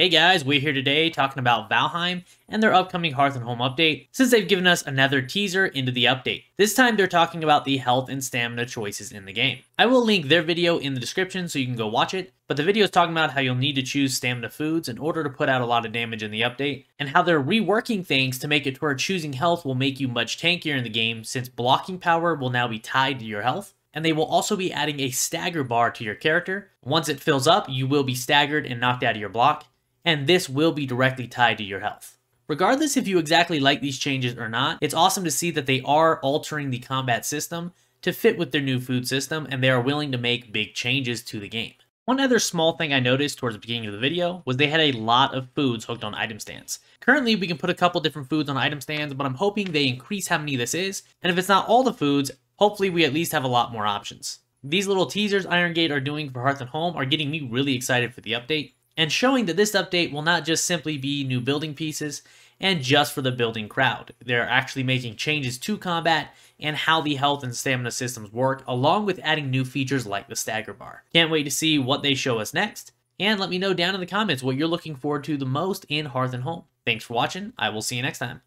Hey guys, we're here today talking about Valheim and their upcoming Hearth and Home update, since they've given us another teaser into the update. This time they're talking about the health and stamina choices in the game. I will link their video in the description so you can go watch it, but the video is talking about how you'll need to choose stamina foods in order to put out a lot of damage in the update, and how they're reworking things to make it to where choosing health will make you much tankier in the game since blocking power will now be tied to your health, and they will also be adding a stagger bar to your character. Once it fills up, you will be staggered and knocked out of your block, and this will be directly tied to your health. Regardless if you exactly like these changes or not, it's awesome to see that they are altering the combat system to fit with their new food system and they are willing to make big changes to the game. One other small thing I noticed towards the beginning of the video was they had a lot of foods hooked on item stands. Currently, we can put a couple different foods on item stands, but I'm hoping they increase how many this is, and if it's not all the foods, hopefully we at least have a lot more options. These little teasers Iron Gate are doing for Hearth and Home are getting me really excited for the update, and showing that this update will not just simply be new building pieces and just for the building crowd. They're actually making changes to combat and how the health and stamina systems work, along with adding new features like the stagger bar. Can't wait to see what they show us next, and let me know down in the comments what you're looking forward to the most in Hearth and Home. Thanks for watching, I will see you next time.